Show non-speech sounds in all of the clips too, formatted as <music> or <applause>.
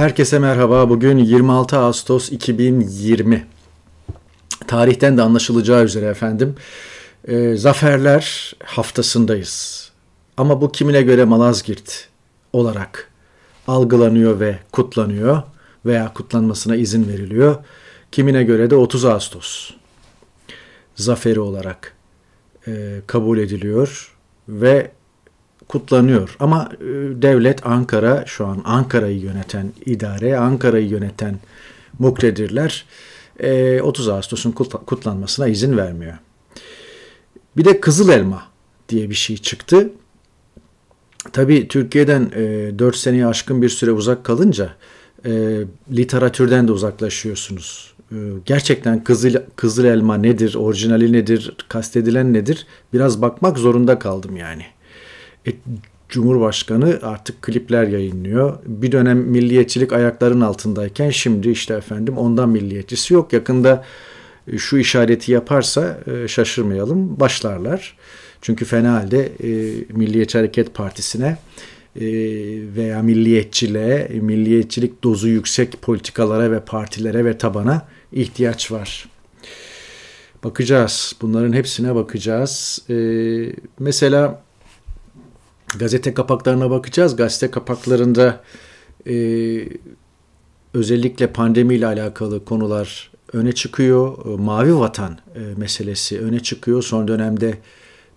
Herkese merhaba. Bugün 26 Ağustos 2020. Tarihten de anlaşılacağı üzere efendim. E, zaferler haftasındayız. Ama bu kimine göre Malazgirt olarak algılanıyor ve kutlanıyor veya kutlanmasına izin veriliyor. Kimine göre de 30 Ağustos zaferi olarak e, kabul ediliyor ve kutlanıyor. Ama e, devlet Ankara şu an Ankara'yı yöneten idare, Ankara'yı yöneten muktedirler 30 e, Ağustos'un kutlanmasına izin vermiyor. Bir de Kızıl Elma diye bir şey çıktı. Tabii Türkiye'den 4 seneyi aşkın bir süre uzak kalınca literatürden de uzaklaşıyorsunuz. Gerçekten Kızıl, Kızıl Elma nedir, orijinali nedir, kastedilen nedir biraz bakmak zorunda kaldım yani. E, Cumhurbaşkanı artık klipler yayınlıyor. Bir dönem milliyetçilik ayakların altındayken şimdi işte efendim ondan milliyetçisi yok. Yakında e, şu işareti yaparsa e, şaşırmayalım başlarlar. Çünkü fena halde e, Milliyetçi Hareket Partisi'ne veya milliyetçiliğe, milliyetçilik dozu yüksek politikalara ve partilere ve tabana ihtiyaç var. Bakacağız. Bunların hepsine bakacağız. Mesela gazete kapaklarına bakacağız. Gazete kapaklarında e, özellikle pandemiyle alakalı konular öne çıkıyor. Mavi vatan e, meselesi öne çıkıyor. Son dönemde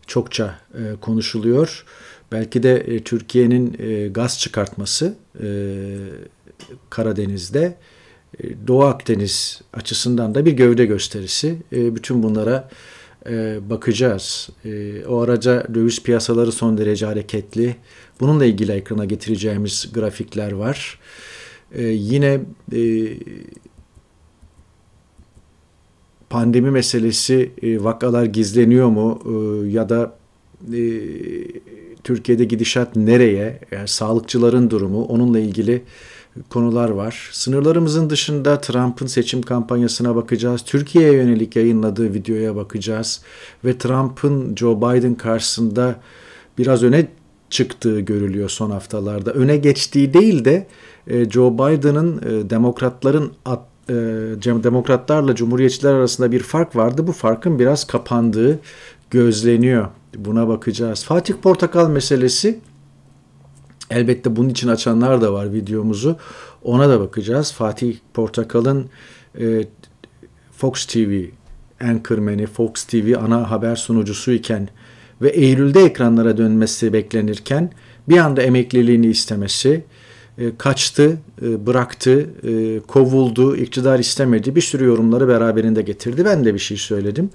çokça e, konuşuluyor. Belki de e, Türkiye'nin e, gaz çıkartması e, Karadeniz'de e, Doğu Akdeniz açısından da bir gövde gösterisi. E, bütün bunlara e, bakacağız. E, o araca döviz piyasaları son derece hareketli. Bununla ilgili ekrana getireceğimiz grafikler var. E, yine e, pandemi meselesi e, vakalar gizleniyor mu ya da e, Türkiye'de gidişat nereye, yani sağlıkçıların durumu onunla ilgili konular var. Sınırlarımızın dışında Trump'ın seçim kampanyasına bakacağız. Türkiye'ye yönelik yayınladığı videoya bakacağız. Ve Trump'ın Joe Biden karşısında biraz öne çıktığı görülüyor son haftalarda. Öne geçtiği değil de e, Joe Biden'ın e, demokratların e, demokratlarla cumhuriyetçiler arasında bir fark vardı. Bu farkın biraz kapandığı gözleniyor. Buna bakacağız. Fatih Portakal meselesi Elbette bunun için açanlar da var videomuzu. Ona da bakacağız. Fatih Portakal'ın e, Fox TV anchorman'i, Fox TV ana haber sunucusu iken ve Eylül'de ekranlara dönmesi beklenirken bir anda emekliliğini istemesi, e, kaçtı, e, bıraktı, e, kovuldu, iktidar istemedi. Bir sürü yorumları beraberinde getirdi. Ben de bir şey söyledim.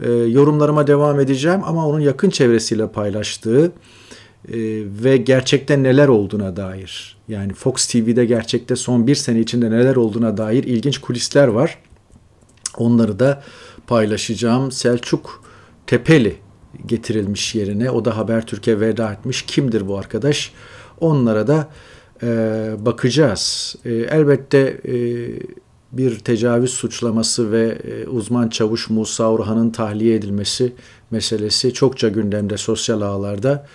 E, yorumlarıma devam edeceğim ama onun yakın çevresiyle paylaştığı e, ve gerçekten neler olduğuna dair yani Fox TV'de gerçekte son bir sene içinde neler olduğuna dair ilginç kulisler var. Onları da paylaşacağım. Selçuk Tepeli getirilmiş yerine. O da Habertürk'e veda etmiş. Kimdir bu arkadaş? Onlara da e, bakacağız. E, elbette e, bir tecavüz suçlaması ve e, uzman çavuş Musa Orhan'ın tahliye edilmesi meselesi çokça gündemde sosyal ağlarda.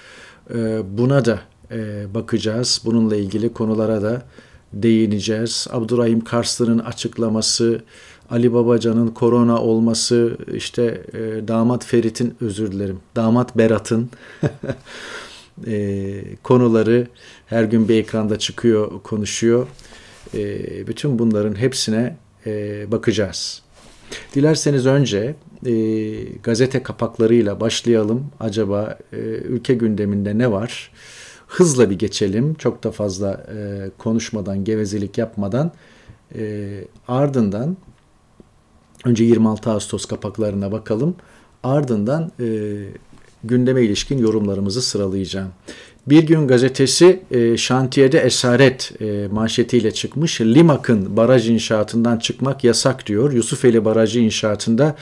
Ee, buna da e, bakacağız. Bununla ilgili konulara da değineceğiz. Abdurrahim Karslı'nın açıklaması, Ali Babacan'ın korona olması, işte e, damat Ferit'in özür dilerim, damat Berat'ın <laughs> e, konuları her gün bir ekranda çıkıyor, konuşuyor. bütün bunların hepsine bakacağız. Dilerseniz önce e, gazete kapaklarıyla başlayalım. Acaba e, ülke gündeminde ne var? Hızla bir geçelim. Çok da fazla e, konuşmadan, gevezelik yapmadan. E, ardından önce 26 Ağustos kapaklarına bakalım. Ardından e, gündeme ilişkin yorumlarımızı sıralayacağım. Bir gün gazetesi e, şantiyede esaret e, manşetiyle çıkmış. Limak'ın baraj inşaatından çıkmak yasak diyor. Yusufeli Barajı inşaatında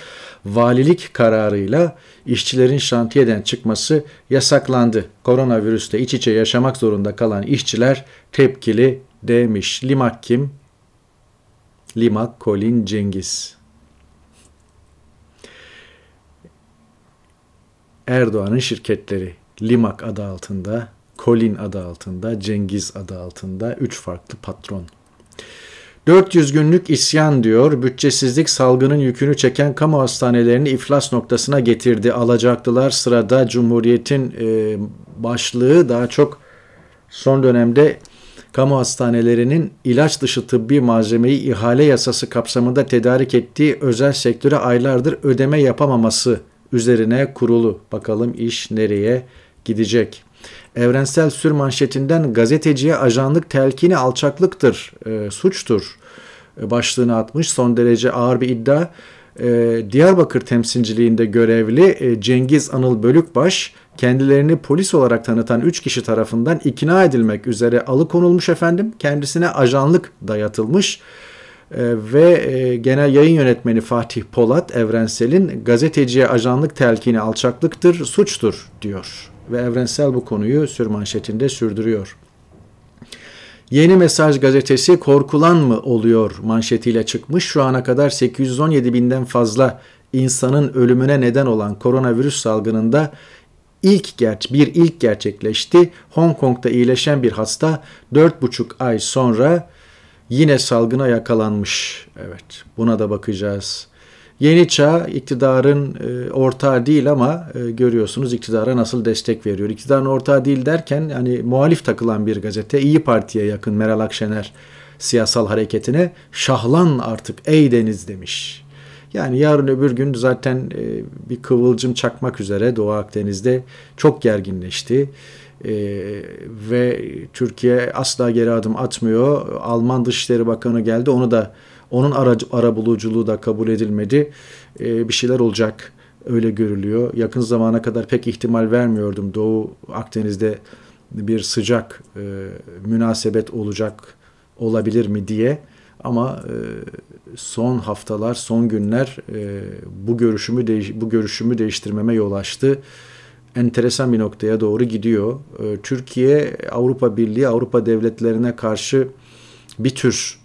valilik kararıyla işçilerin şantiyeden çıkması yasaklandı. Koronavirüste iç içe yaşamak zorunda kalan işçiler tepkili demiş. Limak kim? Limak Colin Cengiz. Erdoğan'ın şirketleri Limak adı altında, Colin adı altında, Cengiz adı altında üç farklı patron 400 günlük isyan diyor. Bütçesizlik salgının yükünü çeken kamu hastanelerini iflas noktasına getirdi. Alacaklılar sırada Cumhuriyet'in e, başlığı daha çok son dönemde kamu hastanelerinin ilaç dışı tıbbi malzemeyi ihale yasası kapsamında tedarik ettiği özel sektöre aylardır ödeme yapamaması üzerine kurulu. Bakalım iş nereye gidecek? Evrensel Sür manşetinden gazeteciye ajanlık telkini alçaklıktır, e, suçtur e, başlığını atmış. Son derece ağır bir iddia. E, Diyarbakır temsilciliğinde görevli e, Cengiz Anıl Bölükbaş kendilerini polis olarak tanıtan 3 kişi tarafından ikna edilmek üzere alıkonulmuş efendim. Kendisine ajanlık dayatılmış e, ve e, genel yayın yönetmeni Fatih Polat Evrensel'in gazeteciye ajanlık telkini alçaklıktır, suçtur diyor. Ve Evrensel bu konuyu sürmanşetinde sürdürüyor. Yeni Mesaj gazetesi korkulan mı oluyor manşetiyle çıkmış. Şu ana kadar 817 binden fazla insanın ölümüne neden olan koronavirüs salgınında ilk ger bir ilk gerçekleşti. Hong Kong'da iyileşen bir hasta 4,5 ay sonra yine salgına yakalanmış. Evet buna da bakacağız. Yeni çağ iktidarın e, ortağı değil ama e, görüyorsunuz iktidara nasıl destek veriyor. İktidarın ortağı değil derken hani muhalif takılan bir gazete İyi Parti'ye yakın Meral Akşener siyasal hareketine şahlan artık ey deniz demiş. Yani yarın öbür gün zaten e, bir kıvılcım çakmak üzere Doğu Akdeniz'de çok gerginleşti. Ee, ve Türkiye asla geri adım atmıyor. Alman Dışişleri Bakanı geldi. Onu da onun aracı, ara buluculuğu da kabul edilmedi. Ee, bir şeyler olacak öyle görülüyor. Yakın zamana kadar pek ihtimal vermiyordum Doğu Akdeniz'de bir sıcak e, münasebet olacak olabilir mi diye. Ama e, son haftalar, son günler e, bu görüşümü değiş bu görüşümü değiştirmeme yol açtı. Enteresan bir noktaya doğru gidiyor. E, Türkiye Avrupa Birliği, Avrupa devletlerine karşı bir tür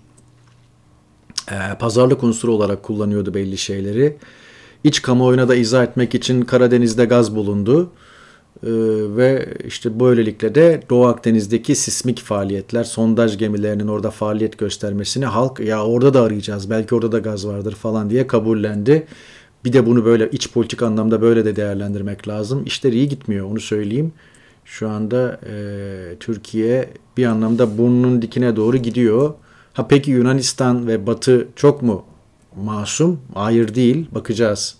e, pazarlık unsuru olarak kullanıyordu belli şeyleri. İç kamuoyuna da izah etmek için Karadeniz'de gaz bulundu. Ee, ve işte böylelikle de Doğu Akdeniz'deki sismik faaliyetler, sondaj gemilerinin orada faaliyet göstermesini halk ya orada da arayacağız belki orada da gaz vardır falan diye kabullendi. Bir de bunu böyle iç politik anlamda böyle de değerlendirmek lazım. İşler iyi gitmiyor onu söyleyeyim. Şu anda e, Türkiye bir anlamda burnunun dikine doğru gidiyor. Ha peki Yunanistan ve Batı çok mu masum? Hayır değil. Bakacağız.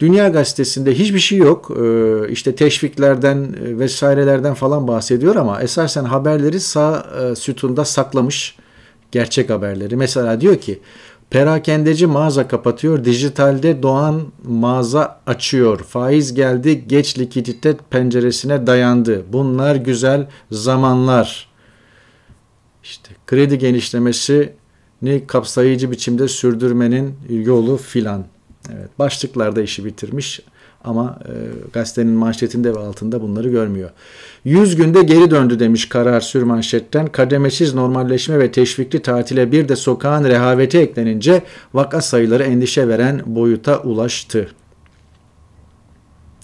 Dünya Gazetesi'nde hiçbir şey yok. Ee, işte teşviklerden e, vesairelerden falan bahsediyor ama esasen haberleri sağ e, sütunda saklamış gerçek haberleri. Mesela diyor ki perakendeci mağaza kapatıyor, dijitalde doğan mağaza açıyor. Faiz geldi, geç likidite penceresine dayandı. Bunlar güzel zamanlar. İşte kredi genişlemesini kapsayıcı biçimde sürdürmenin yolu filan. Evet, başlıklarda işi bitirmiş ama e, gazetenin manşetinde ve altında bunları görmüyor. 100 günde geri döndü demiş karar sür manşetten. Kademesiz normalleşme ve teşvikli tatile bir de sokağın rehaveti eklenince vaka sayıları endişe veren boyuta ulaştı.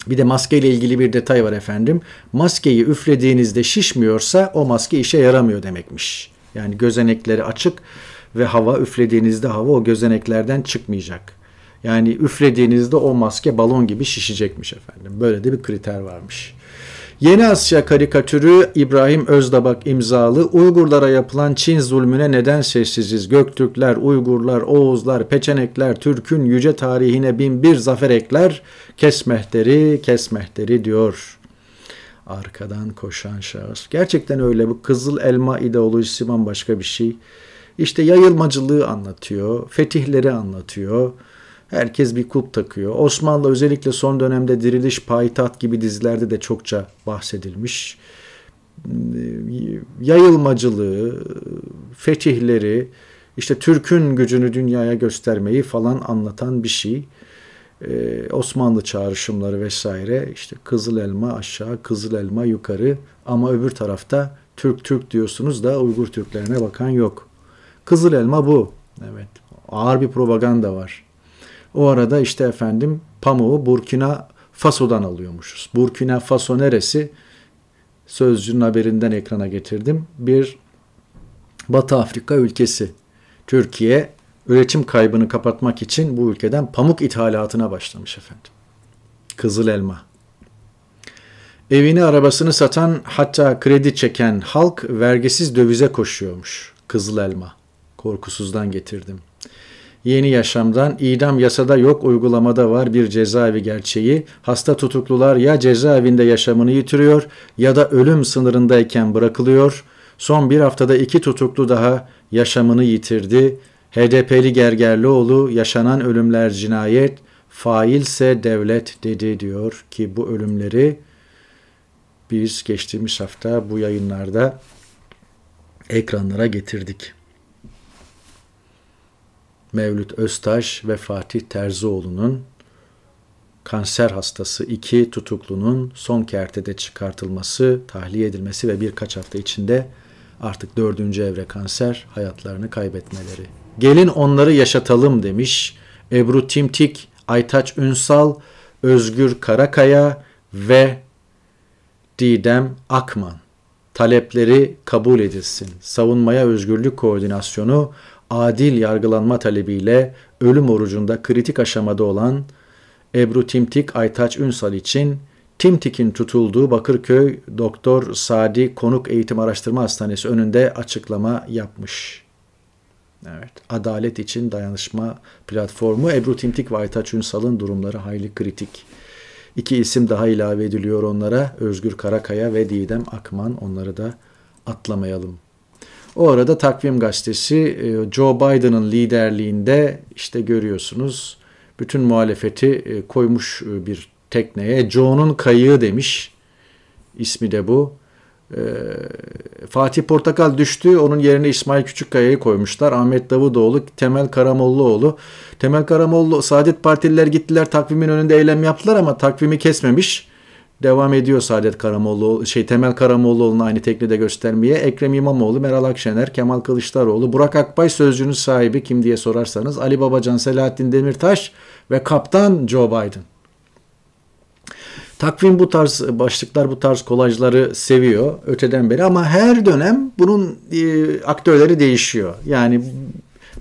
Bir de maske ile ilgili bir detay var efendim. Maskeyi üflediğinizde şişmiyorsa o maske işe yaramıyor demekmiş. Yani gözenekleri açık ve hava üflediğinizde hava o gözeneklerden çıkmayacak. Yani üflediğinizde o maske balon gibi şişecekmiş efendim. Böyle de bir kriter varmış. Yeni Asya karikatürü İbrahim Özdabak imzalı Uygurlara yapılan Çin zulmüne neden sessiziz? Göktürkler, Uygurlar, Oğuzlar, Peçenekler, Türk'ün yüce tarihine bin bir zafer ekler. Kesmehteri, kesmehteri diyor. Arkadan koşan şahıs. Gerçekten öyle bu kızıl elma ideolojisi bambaşka bir şey. İşte yayılmacılığı anlatıyor, fetihleri anlatıyor Herkes bir kulp takıyor. Osmanlı özellikle son dönemde Diriliş, Payitaht gibi dizilerde de çokça bahsedilmiş. Yayılmacılığı, fetihleri, işte Türk'ün gücünü dünyaya göstermeyi falan anlatan bir şey. Ee, Osmanlı çağrışımları vesaire işte Kızıl Elma aşağı, Kızıl Elma yukarı ama öbür tarafta Türk Türk diyorsunuz da Uygur Türklerine bakan yok. Kızıl Elma bu. Evet. Ağır bir propaganda var. O arada işte efendim pamuğu Burkina Faso'dan alıyormuşuz. Burkina Faso neresi? Sözcünün haberinden ekrana getirdim. Bir Batı Afrika ülkesi. Türkiye üretim kaybını kapatmak için bu ülkeden pamuk ithalatına başlamış efendim. Kızıl elma. Evini arabasını satan hatta kredi çeken halk vergisiz dövize koşuyormuş. Kızıl elma. Korkusuzdan getirdim. Yeni yaşamdan idam yasada yok uygulamada var bir cezaevi gerçeği. Hasta tutuklular ya cezaevinde yaşamını yitiriyor ya da ölüm sınırındayken bırakılıyor. Son bir haftada iki tutuklu daha yaşamını yitirdi. HDP'li Gergerlioğlu yaşanan ölümler cinayet, failse devlet dedi diyor ki bu ölümleri biz geçtiğimiz hafta bu yayınlarda ekranlara getirdik. Mevlüt Öztaş ve Fatih Terzioğlu'nun kanser hastası iki tutuklunun son kertede çıkartılması, tahliye edilmesi ve birkaç hafta içinde artık dördüncü evre kanser hayatlarını kaybetmeleri. Gelin onları yaşatalım demiş Ebru Timtik, Aytaç Ünsal, Özgür Karakaya ve Didem Akman. Talepleri kabul edilsin. Savunmaya özgürlük koordinasyonu adil yargılanma talebiyle ölüm orucunda kritik aşamada olan Ebru Timtik Aytaç Ünsal için Timtik'in tutulduğu Bakırköy Doktor Sadi Konuk Eğitim Araştırma Hastanesi önünde açıklama yapmış. Evet, Adalet için Dayanışma Platformu Ebru Timtik ve Aytaç Ünsal'ın durumları hayli kritik. İki isim daha ilave ediliyor onlara. Özgür Karakaya ve Didem Akman. Onları da atlamayalım. O arada Takvim Gazetesi e, Joe Biden'ın liderliğinde işte görüyorsunuz bütün muhalefeti e, koymuş e, bir tekneye. Joe'nun kayığı demiş. İsmi de bu. Fatih Portakal düştü. Onun yerine İsmail Küçükkaya'yı koymuşlar. Ahmet Davutoğlu, Temel Karamollaoğlu. Temel Karamollaoğlu, Saadet Partililer gittiler takvimin önünde eylem yaptılar ama takvimi kesmemiş devam ediyor Saadet Karamoğlu, şey Temel Karamoğluoğlu'nu aynı teknede göstermeye. Ekrem İmamoğlu, Meral Akşener, Kemal Kılıçdaroğlu, Burak Akbay sözcünün sahibi kim diye sorarsanız Ali Babacan, Selahattin Demirtaş ve kaptan Joe Biden. Takvim bu tarz başlıklar, bu tarz kolajları seviyor öteden beri ama her dönem bunun e, aktörleri değişiyor. Yani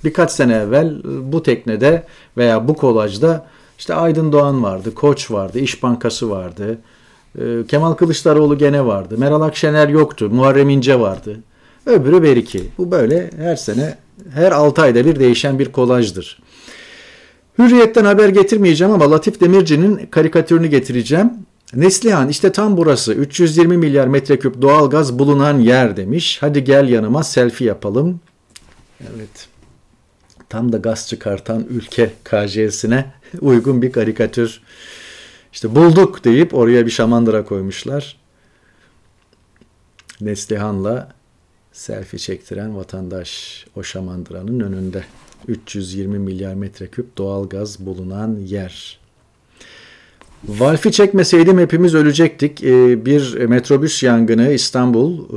birkaç sene evvel bu teknede veya bu kolajda işte Aydın Doğan vardı, Koç vardı, İş Bankası vardı, ee, Kemal Kılıçdaroğlu gene vardı. Meral Akşener yoktu. Muharrem İnce vardı. Öbürü Beriki. Bu böyle her sene, her 6 ayda bir değişen bir kolajdır. Hürriyetten haber getirmeyeceğim ama Latif Demirci'nin karikatürünü getireceğim. Neslihan işte tam burası 320 milyar metreküp doğalgaz bulunan yer demiş. Hadi gel yanıma selfie yapalım. Evet. Tam da gaz çıkartan ülke KJ'sine <laughs> uygun bir karikatür. İşte bulduk deyip oraya bir şamandıra koymuşlar. Neslihan'la selfie çektiren vatandaş o şamandıranın önünde. 320 milyar metreküp doğalgaz bulunan yer. Valfi çekmeseydim hepimiz ölecektik. Ee, bir metrobüs yangını İstanbul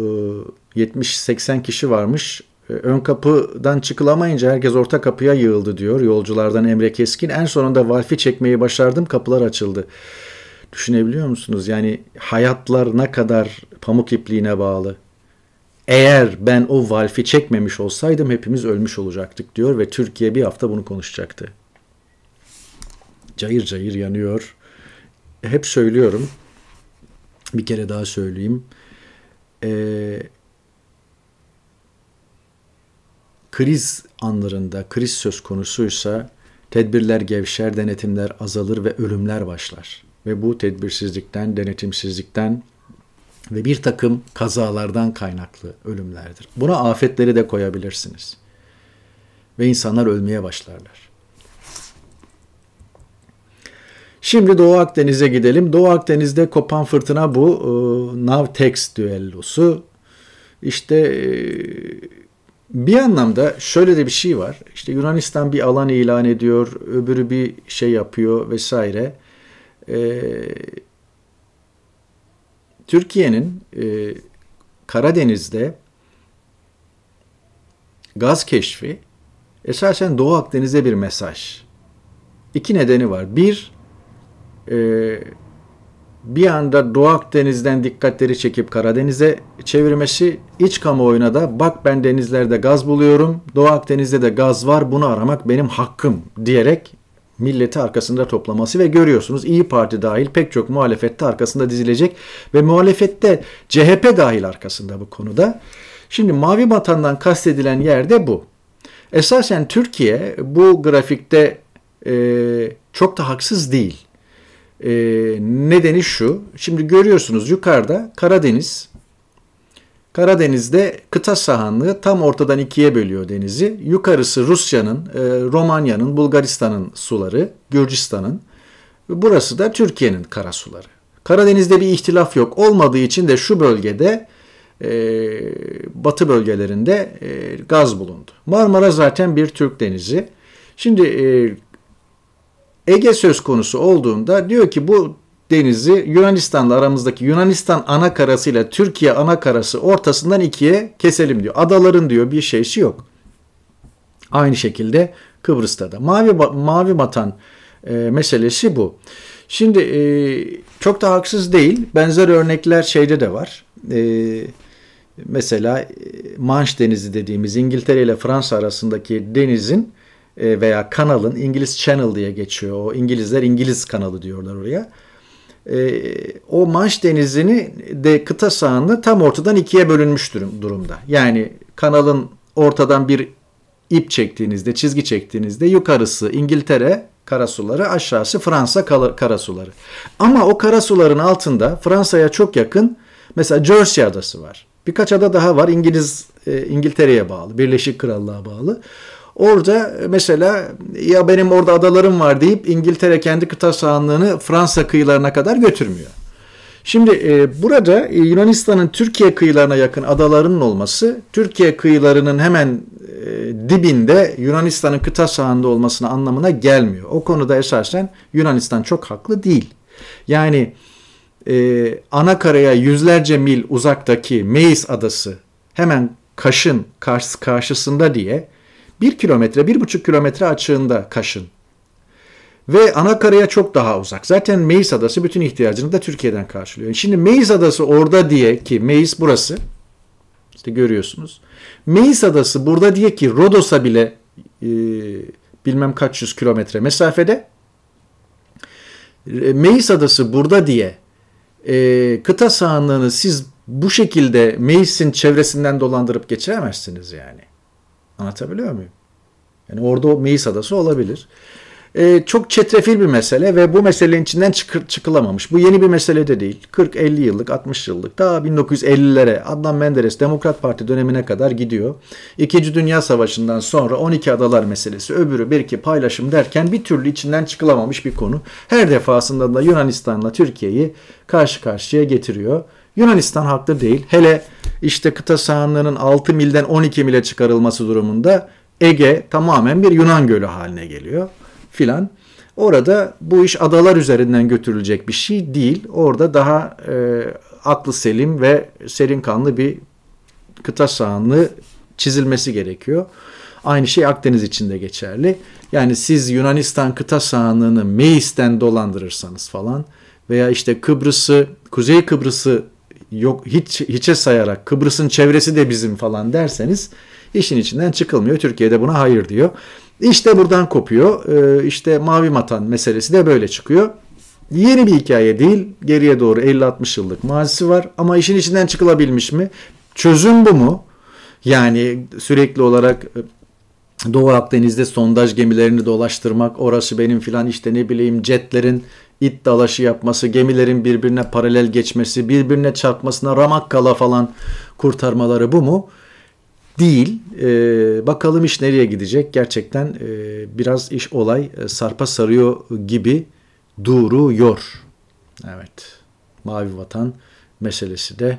70-80 e, kişi varmış. Ee, ön kapıdan çıkılamayınca herkes orta kapıya yığıldı diyor yolculardan Emre Keskin. En sonunda valfi çekmeyi başardım kapılar açıldı. Düşünebiliyor musunuz? Yani hayatlar ne kadar pamuk ipliğine bağlı. Eğer ben o valfi çekmemiş olsaydım hepimiz ölmüş olacaktık diyor ve Türkiye bir hafta bunu konuşacaktı. Cayır cayır yanıyor. Hep söylüyorum. Bir kere daha söyleyeyim. Ee, kriz anlarında, kriz söz konusuysa tedbirler gevşer, denetimler azalır ve ölümler başlar. Ve bu tedbirsizlikten, denetimsizlikten ve bir takım kazalardan kaynaklı ölümlerdir. Buna afetleri de koyabilirsiniz. Ve insanlar ölmeye başlarlar. Şimdi Doğu Akdeniz'e gidelim. Doğu Akdeniz'de kopan fırtına bu. E, Navtex düellosu. İşte e, bir anlamda şöyle de bir şey var. İşte Yunanistan bir alan ilan ediyor, öbürü bir şey yapıyor vesaire. Ee, Türkiye'nin e, Karadeniz'de gaz keşfi esasen Doğu Akdeniz'e bir mesaj. İki nedeni var. Bir, e, bir anda Doğu Akdeniz'den dikkatleri çekip Karadeniz'e çevirmesi, iç kamuoyuna da bak ben denizlerde gaz buluyorum, Doğu Akdeniz'de de gaz var bunu aramak benim hakkım diyerek milleti arkasında toplaması ve görüyorsunuz İyi Parti dahil pek çok muhalefette arkasında dizilecek ve muhalefette CHP dahil arkasında bu konuda. Şimdi Mavi Vatan'dan kastedilen yer de bu. Esasen Türkiye bu grafikte e, çok da haksız değil. E, nedeni şu, şimdi görüyorsunuz yukarıda Karadeniz, Karadeniz'de kıta sahanlığı tam ortadan ikiye bölüyor denizi. Yukarısı Rusya'nın, e, Romanya'nın, Bulgaristan'ın suları, Gürcistan'ın. Burası da Türkiye'nin karasuları. Karadeniz'de bir ihtilaf yok. Olmadığı için de şu bölgede e, batı bölgelerinde e, gaz bulundu. Marmara zaten bir Türk denizi. Şimdi e, Ege söz konusu olduğunda diyor ki bu denizi Yunanistan'la aramızdaki Yunanistan ana karasıyla Türkiye ana karası ortasından ikiye keselim diyor. Adaların diyor bir şeysi yok. Aynı şekilde Kıbrıs'ta da. Mavi, mavi vatan e, meselesi bu. Şimdi e, çok da haksız değil. Benzer örnekler şeyde de var. E, mesela e, Manş Denizi dediğimiz İngiltere ile Fransa arasındaki denizin veya kanalın İngiliz Channel diye geçiyor. O İngilizler İngiliz kanalı diyorlar oraya e, o Manş Denizi'ni de kıta sahanlığı tam ortadan ikiye bölünmüş durum, durumda. Yani kanalın ortadan bir ip çektiğinizde, çizgi çektiğinizde yukarısı İngiltere karasuları, aşağısı Fransa karasuları. Ama o karasuların altında Fransa'ya çok yakın mesela Jersey adası var. Birkaç ada daha var İngiliz e, İngiltere'ye bağlı, Birleşik Krallığa bağlı. Orada mesela ya benim orada adalarım var deyip İngiltere kendi kıta sahanlığını Fransa kıyılarına kadar götürmüyor. Şimdi e, burada e, Yunanistan'ın Türkiye kıyılarına yakın adalarının olması Türkiye kıyılarının hemen e, dibinde Yunanistan'ın kıta sahanda olmasına anlamına gelmiyor. O konuda esasen Yunanistan çok haklı değil. Yani e, ana karaya yüzlerce mil uzaktaki Meis adası hemen Kaş'ın karşı, karşısında diye bir kilometre, bir buçuk kilometre açığında Kaş'ın. Ve Anakara'ya çok daha uzak. Zaten Meis Adası bütün ihtiyacını da Türkiye'den karşılıyor. Şimdi Meis Adası orada diye ki Meis burası. İşte görüyorsunuz. Meis Adası burada diye ki Rodos'a bile e, bilmem kaç yüz kilometre mesafede. E, Meis Adası burada diye e, kıta sahanlığını siz bu şekilde Meis'in çevresinden dolandırıp geçiremezsiniz yani. Anlatabiliyor muyum? Yani orada o Meis adası olabilir. Ee, çok çetrefil bir mesele ve bu meselenin içinden çıkır, çıkılamamış. Bu yeni bir mesele de değil. 40-50 yıllık, 60 yıllık, daha 1950'lere Adnan Menderes Demokrat Parti dönemine kadar gidiyor. İkinci Dünya Savaşı'ndan sonra 12 adalar meselesi, öbürü bir iki paylaşım derken bir türlü içinden çıkılamamış bir konu. Her defasında da Yunanistan'la Türkiye'yi karşı karşıya getiriyor. Yunanistan haklı değil. Hele işte kıta sahanlığının 6 milden 12 mile çıkarılması durumunda Ege tamamen bir Yunan gölü haline geliyor filan. Orada bu iş adalar üzerinden götürülecek bir şey değil. Orada daha e, aklı selim ve serin kanlı bir kıta sahanlığı çizilmesi gerekiyor. Aynı şey Akdeniz için de geçerli. Yani siz Yunanistan kıta sahanlığını Meis'ten dolandırırsanız falan veya işte Kıbrıs'ı, Kuzey Kıbrıs'ı yok hiç hiçe sayarak Kıbrıs'ın çevresi de bizim falan derseniz işin içinden çıkılmıyor. Türkiye'de buna hayır diyor. İşte buradan kopuyor. Ee, işte mavi matan meselesi de böyle çıkıyor. Yeni bir hikaye değil. Geriye doğru 50-60 yıllık mazisi var. Ama işin içinden çıkılabilmiş mi? Çözüm bu mu? Yani sürekli olarak e, Doğu Akdeniz'de sondaj gemilerini dolaştırmak, orası benim filan işte ne bileyim jetlerin it dalaşı yapması, gemilerin birbirine paralel geçmesi, birbirine çarpmasına ramak kala falan kurtarmaları bu mu? Değil. Ee, bakalım iş nereye gidecek? Gerçekten e, biraz iş olay e, sarpa sarıyor gibi duruyor. Evet. Mavi vatan meselesi de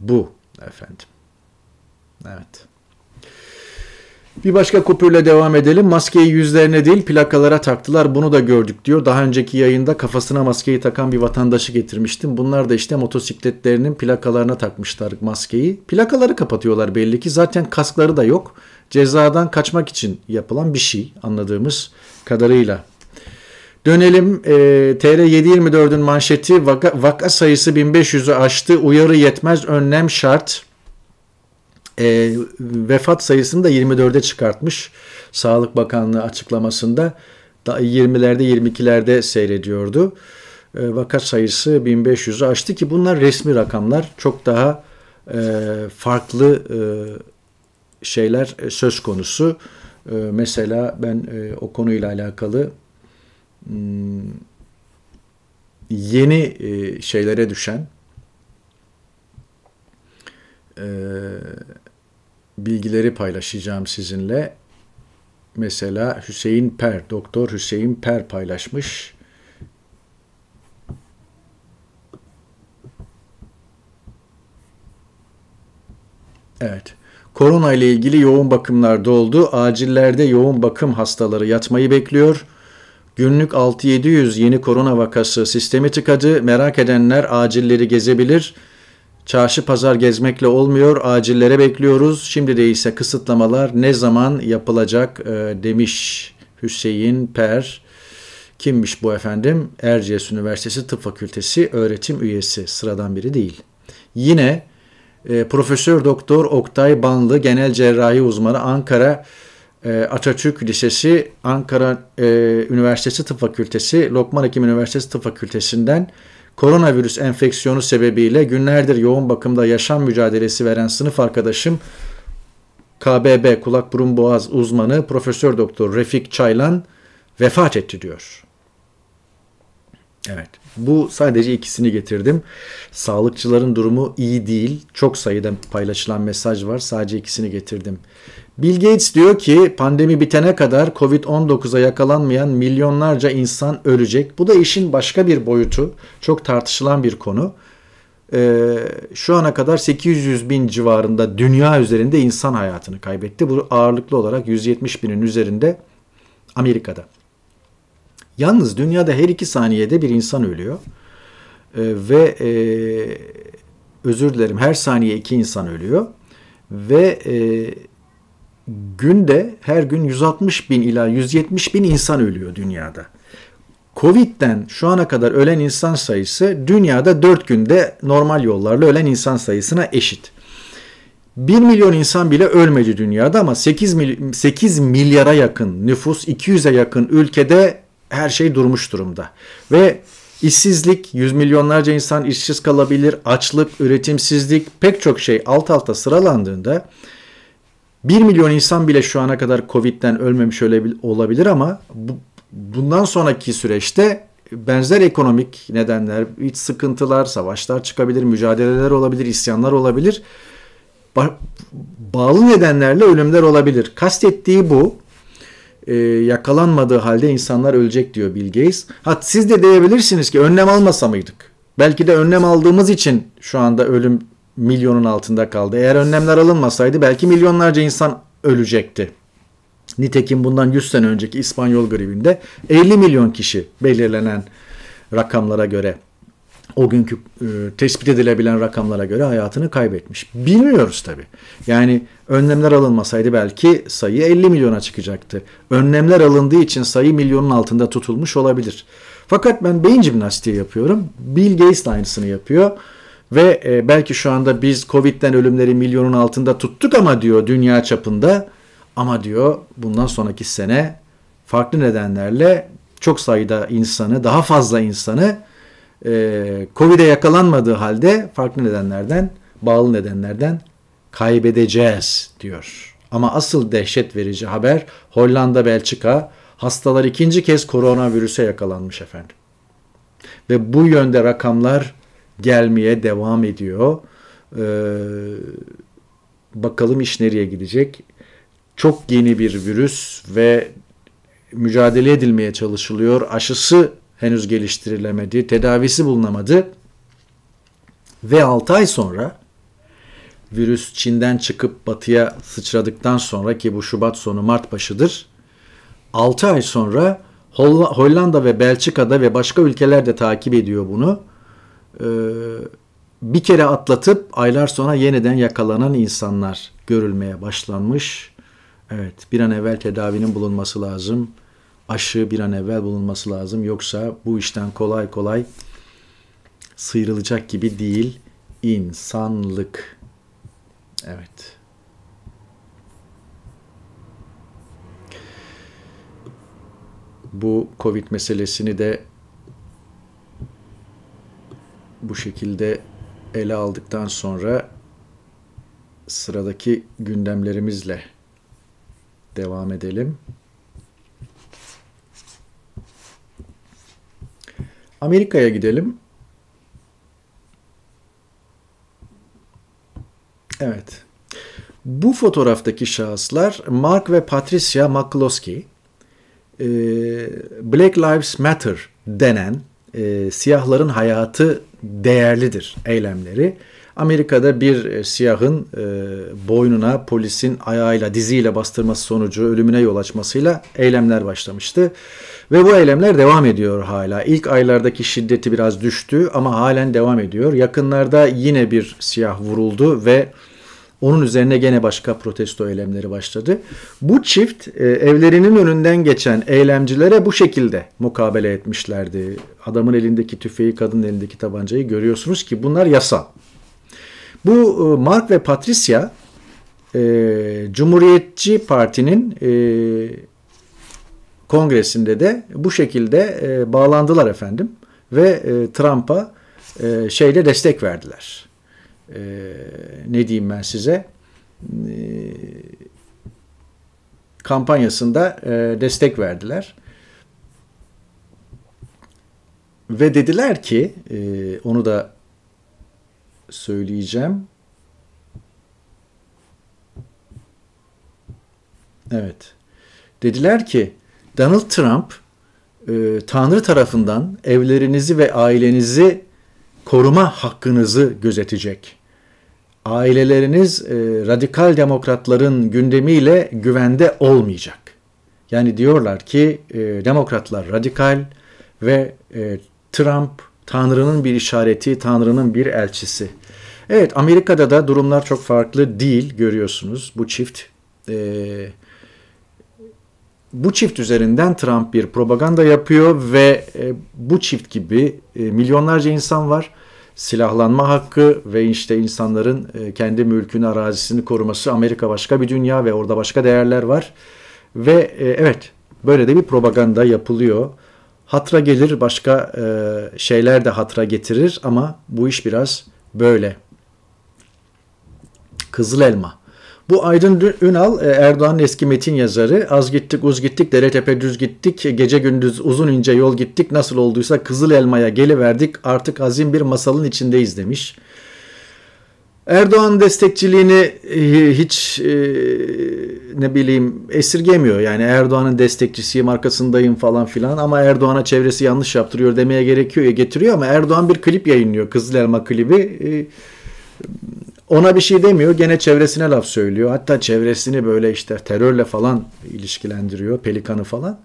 bu efendim. Evet. Bir başka kupürle devam edelim. Maskeyi yüzlerine değil plakalara taktılar. Bunu da gördük diyor. Daha önceki yayında kafasına maskeyi takan bir vatandaşı getirmiştim. Bunlar da işte motosikletlerinin plakalarına takmışlar maskeyi. Plakaları kapatıyorlar belli ki. Zaten kaskları da yok. Cezadan kaçmak için yapılan bir şey anladığımız kadarıyla. Dönelim e, TR 724'ün manşeti vaka, vaka sayısı 1500'ü aştı. Uyarı yetmez önlem şart. E, vefat sayısını da 24'e çıkartmış. Sağlık Bakanlığı açıklamasında. 20'lerde 22'lerde seyrediyordu. E, vaka sayısı 1500'ü aştı ki bunlar resmi rakamlar. Çok daha e, farklı e, şeyler e, söz konusu. E, mesela ben e, o konuyla alakalı Hmm, yeni e, şeylere düşen e, bilgileri paylaşacağım sizinle. Mesela Hüseyin Per, Doktor Hüseyin Per paylaşmış. Evet. Korona ile ilgili yoğun bakımlar doldu. Acillerde yoğun bakım hastaları yatmayı bekliyor. Günlük 6-700 yeni korona vakası sistemi tıkadı. Merak edenler acilleri gezebilir. Çarşı pazar gezmekle olmuyor. Acillere bekliyoruz. Şimdi de ise kısıtlamalar ne zaman yapılacak e, demiş Hüseyin Per. Kimmiş bu efendim? Erciyes Üniversitesi Tıp Fakültesi öğretim üyesi. Sıradan biri değil. Yine e, Profesör Doktor Oktay Banlı genel cerrahi uzmanı Ankara e, Atatürk Lisesi, Ankara e, Üniversitesi Tıp Fakültesi, Lokman Hekim Üniversitesi Tıp Fakültesinden koronavirüs enfeksiyonu sebebiyle günlerdir yoğun bakımda yaşam mücadelesi veren sınıf arkadaşım KBB kulak burun boğaz uzmanı Profesör Doktor Refik Çaylan vefat etti diyor. Evet. Bu sadece ikisini getirdim. Sağlıkçıların durumu iyi değil. Çok sayıda paylaşılan mesaj var. Sadece ikisini getirdim. Bill Gates diyor ki pandemi bitene kadar Covid-19'a yakalanmayan milyonlarca insan ölecek. Bu da işin başka bir boyutu. Çok tartışılan bir konu. Ee, şu ana kadar 800 bin civarında dünya üzerinde insan hayatını kaybetti. Bu ağırlıklı olarak 170 binin üzerinde Amerika'da. Yalnız dünyada her iki saniyede bir insan ölüyor. Ee, ve e, özür dilerim her saniye iki insan ölüyor. Ve e, günde her gün 160 bin ila 170 bin insan ölüyor dünyada. Covid'den şu ana kadar ölen insan sayısı dünyada 4 günde normal yollarla ölen insan sayısına eşit. 1 milyon insan bile ölmedi dünyada ama 8, mily 8 milyara yakın nüfus 200'e yakın ülkede her şey durmuş durumda. Ve işsizlik, yüz milyonlarca insan işsiz kalabilir, açlık, üretimsizlik pek çok şey alt alta sıralandığında 1 milyon insan bile şu ana kadar Covid'den ölmemiş olabilir ama bu, bundan sonraki süreçte benzer ekonomik nedenler, iç sıkıntılar, savaşlar çıkabilir, mücadeleler olabilir, isyanlar olabilir. Ba- bağlı nedenlerle ölümler olabilir. Kastettiği bu. E, yakalanmadığı halde insanlar ölecek diyor Bill Gates. Ha, siz de diyebilirsiniz ki önlem almasa mıydık? Belki de önlem aldığımız için şu anda ölüm milyonun altında kaldı. Eğer önlemler alınmasaydı belki milyonlarca insan ölecekti. Nitekim bundan 100 sene önceki İspanyol gribinde 50 milyon kişi belirlenen rakamlara göre o günkü e, tespit edilebilen rakamlara göre hayatını kaybetmiş. Bilmiyoruz tabi. Yani önlemler alınmasaydı belki sayı 50 milyona çıkacaktı. Önlemler alındığı için sayı milyonun altında tutulmuş olabilir. Fakat ben beyin jimnastiği yapıyorum. Bill Gates de aynısını yapıyor. Ve e, belki şu anda biz Covid'den ölümleri milyonun altında tuttuk ama diyor dünya çapında ama diyor bundan sonraki sene farklı nedenlerle çok sayıda insanı, daha fazla insanı e, Covid'e yakalanmadığı halde farklı nedenlerden, bağlı nedenlerden kaybedeceğiz diyor. Ama asıl dehşet verici haber Hollanda, Belçika hastalar ikinci kez koronavirüse yakalanmış efendim. Ve bu yönde rakamlar gelmeye devam ediyor. Ee, bakalım iş nereye gidecek. Çok yeni bir virüs ve mücadele edilmeye çalışılıyor. Aşısı henüz geliştirilemedi, tedavisi bulunamadı. Ve 6 ay sonra virüs Çin'den çıkıp batıya sıçradıktan sonra ki bu Şubat sonu Mart başıdır. 6 ay sonra Hollanda ve Belçika'da ve başka ülkeler de takip ediyor bunu. Ee, bir kere atlatıp aylar sonra yeniden yakalanan insanlar görülmeye başlanmış. Evet bir an evvel tedavinin bulunması lazım. Aşı bir an evvel bulunması lazım. Yoksa bu işten kolay kolay sıyrılacak gibi değil insanlık. Evet. Bu Covid meselesini de bu şekilde ele aldıktan sonra sıradaki gündemlerimizle devam edelim. Amerika'ya gidelim. Evet. Bu fotoğraftaki şahıslar Mark ve Patricia McCloskey. Black Lives Matter denen e, siyahların hayatı değerlidir eylemleri. Amerika'da bir e, siyahın e, boynuna polisin ayağıyla diziyle bastırması sonucu ölümüne yol açmasıyla eylemler başlamıştı. Ve bu eylemler devam ediyor hala. İlk aylardaki şiddeti biraz düştü ama halen devam ediyor. Yakınlarda yine bir siyah vuruldu ve onun üzerine gene başka protesto eylemleri başladı. Bu çift e, evlerinin önünden geçen eylemcilere bu şekilde mukabele etmişlerdi. Adamın elindeki tüfeği, kadının elindeki tabancayı görüyorsunuz ki bunlar yasal. Bu e, Mark ve Patricia e, Cumhuriyetçi Parti'nin e, kongresinde de bu şekilde e, bağlandılar efendim ve e, Trump'a e, şeyle destek verdiler e, ne diyeyim ben size e, kampanyasında e, destek verdiler. Ve dediler ki e, onu da söyleyeceğim. Evet. Dediler ki Donald Trump e, Tanrı tarafından evlerinizi ve ailenizi koruma hakkınızı gözetecek aileleriniz e, radikal demokratların gündemiyle güvende olmayacak. Yani diyorlar ki e, demokratlar radikal ve e, Trump Tanrı'nın bir işareti, Tanrı'nın bir elçisi. Evet Amerika'da da durumlar çok farklı değil görüyorsunuz bu çift. E, bu çift üzerinden Trump bir propaganda yapıyor ve e, bu çift gibi e, milyonlarca insan var silahlanma hakkı ve işte insanların e, kendi mülkünü, arazisini koruması Amerika başka bir dünya ve orada başka değerler var. Ve e, evet böyle de bir propaganda yapılıyor. Hatra gelir başka e, şeyler de hatra getirir ama bu iş biraz böyle. Kızıl elma. Bu Aydın Ünal e, Erdoğan'ın eski metin yazarı. Az gittik uz gittik dere tepe düz gittik gece gündüz uzun ince yol gittik nasıl olduysa Kızıl Elma'ya geliverdik artık azim bir masalın içindeyiz demiş. Erdoğan destekçiliğini e, hiç e, ne bileyim esirgemiyor. Yani Erdoğan'ın destekçisiyim, arkasındayım falan filan ama Erdoğan'a çevresi yanlış yaptırıyor demeye gerekiyor getiriyor ama Erdoğan bir klip yayınlıyor. Kızıl Elma klibi. Ona bir şey demiyor. Gene çevresine laf söylüyor. Hatta çevresini böyle işte terörle falan ilişkilendiriyor. Pelikanı falan.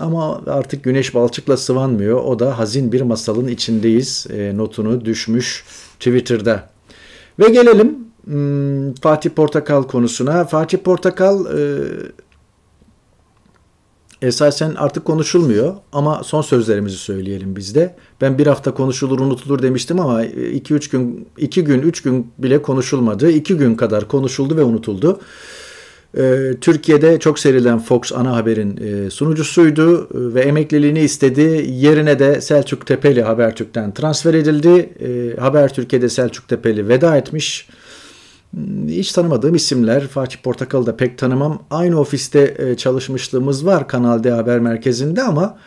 Ama artık güneş balçıkla sıvanmıyor. O da hazin bir masalın içindeyiz. E, notunu düşmüş Twitter'da. Ve gelelim hmm, Fatih Portakal konusuna. Fatih Portakal e, esasen artık konuşulmuyor ama son sözlerimizi söyleyelim biz de. Ben bir hafta konuşulur unutulur demiştim ama 2-3 gün 2 gün 3 gün bile konuşulmadı. 2 gün kadar konuşuldu ve unutuldu. Ee, Türkiye'de çok serilen Fox ana haberin e, sunucusuydu ve emekliliğini istedi. Yerine de Selçuk Tepeli Habertürk'ten transfer edildi. Ee, Habertürk'e de Selçuk Tepeli veda etmiş. Hiç tanımadığım isimler. Fatih Portakal'ı da pek tanımam. Aynı ofiste e, çalışmışlığımız var Kanal D Haber Merkezi'nde ama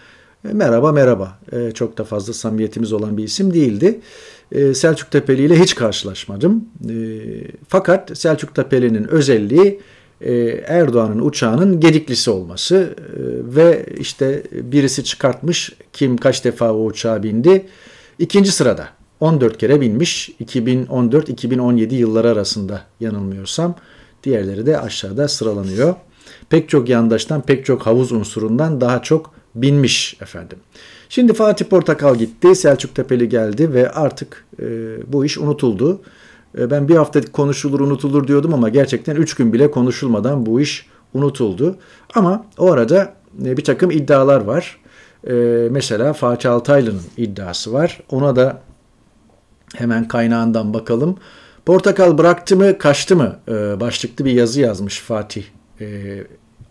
e, merhaba merhaba. E, çok da fazla samimiyetimiz olan bir isim değildi. Selçuk Tepeli ile hiç karşılaşmadım. Fakat Selçuk Tepeli'nin özelliği Erdoğan'ın uçağının gediklisi olması ve işte birisi çıkartmış kim kaç defa o uçağa bindi. İkinci sırada 14 kere binmiş 2014-2017 yılları arasında yanılmıyorsam. Diğerleri de aşağıda sıralanıyor. Pek çok yandaştan pek çok havuz unsurundan daha çok binmiş efendim. Şimdi Fatih Portakal gitti, Selçuk Tepeli geldi ve artık e, bu iş unutuldu. E, ben bir hafta konuşulur unutulur diyordum ama gerçekten 3 gün bile konuşulmadan bu iş unutuldu. Ama o arada bir takım iddialar var. Mesela Fatih Altaylı'nın iddiası var. Ona da hemen kaynağından bakalım. Portakal bıraktı mı kaçtı mı başlıklı bir yazı yazmış Fatih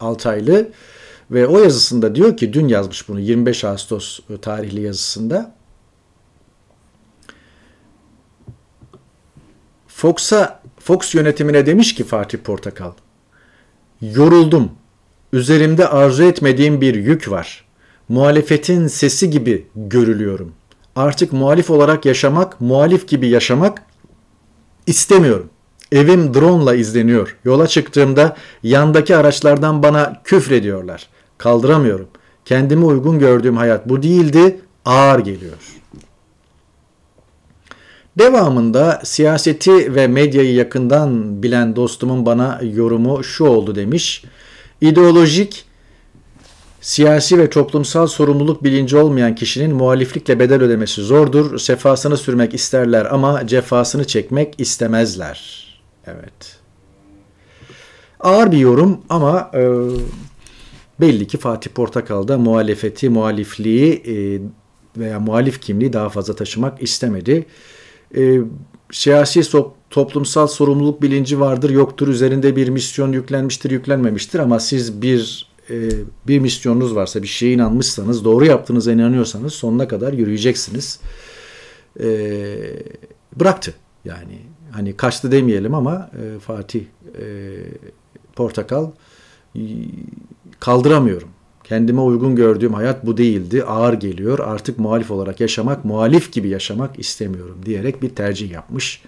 Altaylı. Ve o yazısında diyor ki dün yazmış bunu 25 Ağustos tarihli yazısında. Fox'a Fox yönetimine demiş ki Fatih Portakal. Yoruldum. Üzerimde arzu etmediğim bir yük var. Muhalefetin sesi gibi görülüyorum. Artık muhalif olarak yaşamak, muhalif gibi yaşamak istemiyorum. Evim drone'la izleniyor. Yola çıktığımda yandaki araçlardan bana küfrediyorlar. Kaldıramıyorum. Kendime uygun gördüğüm hayat bu değildi, ağır geliyor. Devamında siyaseti ve medyayı yakından bilen dostumun bana yorumu şu oldu demiş. İdeolojik, siyasi ve toplumsal sorumluluk bilinci olmayan kişinin muhaliflikle bedel ödemesi zordur. Sefasını sürmek isterler ama cefasını çekmek istemezler. Evet. Ağır bir yorum ama e, belli ki Fatih Portakal'da muhalefeti, muhalifliği e, veya muhalif kimliği daha fazla taşımak istemedi e, siyasi toplumsal sorumluluk bilinci vardır yoktur üzerinde bir misyon yüklenmiştir yüklenmemiştir ama siz bir e, bir misyonunuz varsa bir şeye inanmışsanız doğru yaptığınıza inanıyorsanız sonuna kadar yürüyeceksiniz. E, bıraktı yani hani kaçtı demeyelim ama e, Fatih e, Portakal kaldıramıyorum Kendime uygun gördüğüm hayat bu değildi. Ağır geliyor. Artık muhalif olarak yaşamak, muhalif gibi yaşamak istemiyorum diyerek bir tercih yapmış.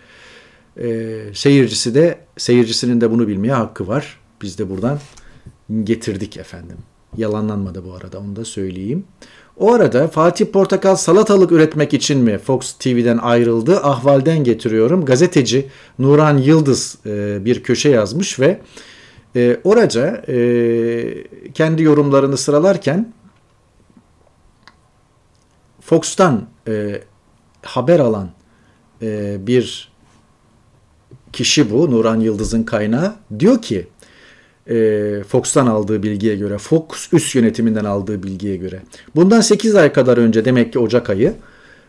Ee, seyircisi de seyircisinin de bunu bilmeye hakkı var. Biz de buradan getirdik efendim. Yalanlanmadı bu arada onu da söyleyeyim. O arada Fatih Portakal salatalık üretmek için mi Fox TV'den ayrıldı? Ahvalden getiriyorum. Gazeteci Nuran Yıldız e, bir köşe yazmış ve e, oraca e, kendi yorumlarını sıralarken Fox'tan e, haber alan e, bir kişi bu, Nuran Yıldız'ın kaynağı. Diyor ki e, Fox'tan aldığı bilgiye göre, Fox üst yönetiminden aldığı bilgiye göre. Bundan 8 ay kadar önce demek ki Ocak ayı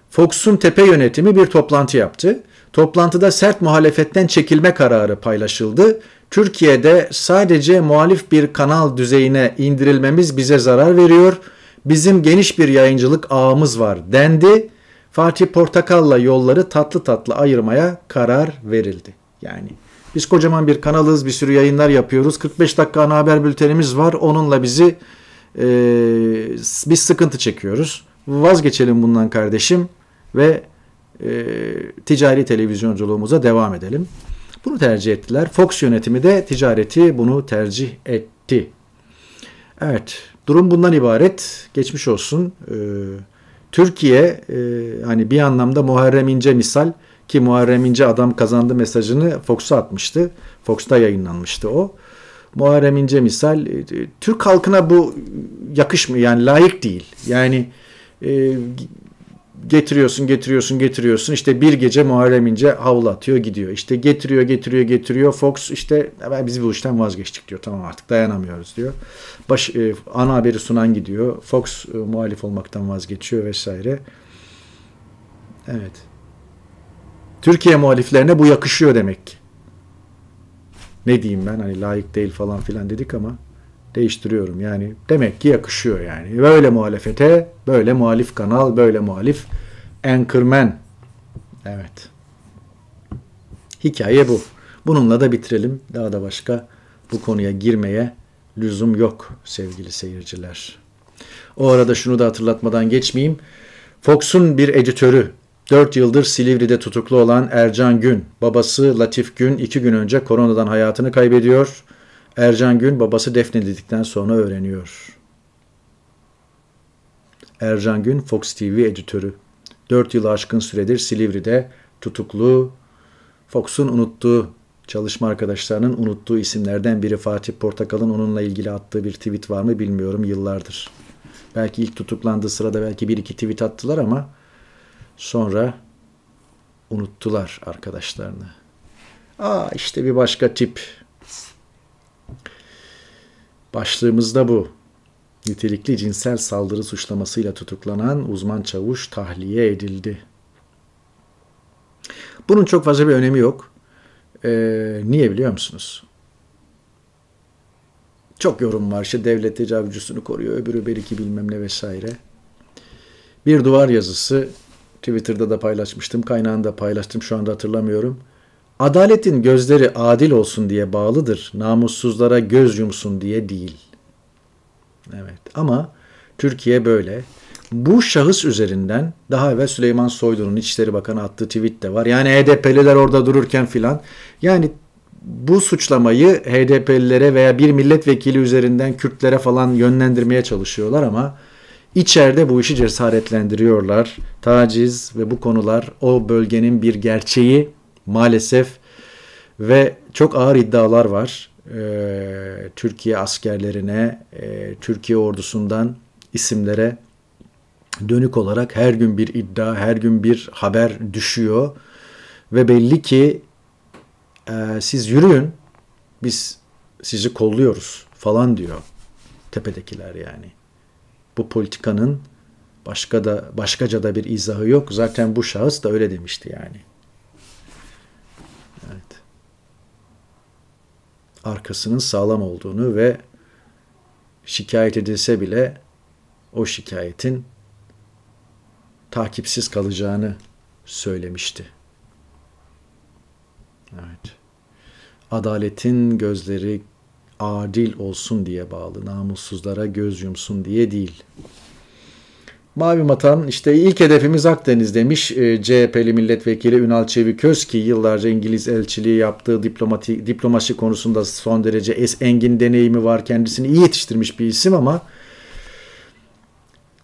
Fox'un tepe yönetimi bir toplantı yaptı. Toplantıda sert muhalefetten çekilme kararı paylaşıldı. Türkiye'de sadece muhalif bir kanal düzeyine indirilmemiz bize zarar veriyor. Bizim geniş bir yayıncılık ağımız var dendi. Fatih Portakal'la yolları tatlı tatlı ayırmaya karar verildi. Yani biz kocaman bir kanalız, bir sürü yayınlar yapıyoruz. 45 dakika ana haber bültenimiz var. Onunla bizi e, biz sıkıntı çekiyoruz. Vazgeçelim bundan kardeşim ve e, ticari televizyonculuğumuza devam edelim. Bunu tercih ettiler. Fox yönetimi de ticareti bunu tercih etti. Evet, durum bundan ibaret. Geçmiş olsun. Ee, Türkiye e, hani bir anlamda Muharrem İnce misal ki Muharrem İnce adam kazandı mesajını Fox'a atmıştı. Fox'ta yayınlanmıştı o. Muharrem İnce misal e, Türk halkına bu yakışmıyor yani layık değil. Yani e, getiriyorsun, getiriyorsun, getiriyorsun. İşte bir gece Muharrem İnce havlu atıyor gidiyor. İşte getiriyor, getiriyor, getiriyor. Fox işte biz bu işten vazgeçtik diyor. Tamam artık dayanamıyoruz diyor. Baş, e, ana haberi sunan gidiyor. Fox e, muhalif olmaktan vazgeçiyor vesaire. Evet. Türkiye muhaliflerine bu yakışıyor demek ki. Ne diyeyim ben hani layık değil falan filan dedik ama değiştiriyorum. Yani demek ki yakışıyor yani. Böyle muhalefete, böyle muhalif kanal, böyle muhalif anchorman. Evet. Hikaye bu. Bununla da bitirelim. Daha da başka bu konuya girmeye lüzum yok sevgili seyirciler. O arada şunu da hatırlatmadan geçmeyeyim. Fox'un bir editörü 4 yıldır Silivri'de tutuklu olan Ercan Gün, babası Latif Gün 2 gün önce koronadan hayatını kaybediyor. Ercan Gün babası defnedildikten sonra öğreniyor. Ercan Gün Fox TV editörü. 4 yıl aşkın süredir Silivri'de tutuklu. Fox'un unuttuğu, çalışma arkadaşlarının unuttuğu isimlerden biri Fatih Portakal'ın onunla ilgili attığı bir tweet var mı bilmiyorum yıllardır. Belki ilk tutuklandığı sırada belki bir iki tweet attılar ama sonra unuttular arkadaşlarını. Aa işte bir başka tip Başlığımız da bu. nitelikli cinsel saldırı suçlamasıyla tutuklanan uzman çavuş tahliye edildi. Bunun çok fazla bir önemi yok. Ee, niye biliyor musunuz? Çok yorum var. İşte devlet tecavüzcüsünü koruyor, öbürü belki bilmem ne vesaire. Bir duvar yazısı Twitter'da da paylaşmıştım, kaynağını da paylaştım şu anda hatırlamıyorum. Adaletin gözleri adil olsun diye bağlıdır, namussuzlara göz yumsun diye değil. Evet ama Türkiye böyle. Bu şahıs üzerinden daha evvel Süleyman Soylu'nun İçişleri Bakanı attığı tweet de var. Yani HDP'liler orada dururken filan. Yani bu suçlamayı HDP'lilere veya bir milletvekili üzerinden Kürtlere falan yönlendirmeye çalışıyorlar ama içeride bu işi cesaretlendiriyorlar. Taciz ve bu konular o bölgenin bir gerçeği maalesef ve çok ağır iddialar var. Ee, Türkiye askerlerine, e, Türkiye ordusundan isimlere dönük olarak her gün bir iddia, her gün bir haber düşüyor ve belli ki e, siz yürüyün biz sizi kolluyoruz falan diyor tepedekiler yani. Bu politikanın başka da başkaca da bir izahı yok. Zaten bu şahıs da öyle demişti yani. Evet. Arkasının sağlam olduğunu ve şikayet edilse bile o şikayetin takipsiz kalacağını söylemişti. Evet. Adaletin gözleri adil olsun diye bağlı, namussuzlara göz yumsun diye değil. Mavi Matan işte ilk hedefimiz Akdeniz demiş e, CHP'li milletvekili Ünal Çeviköz ki yıllarca İngiliz elçiliği yaptığı diplomati, diplomasi konusunda son derece es engin deneyimi var. Kendisini iyi yetiştirmiş bir isim ama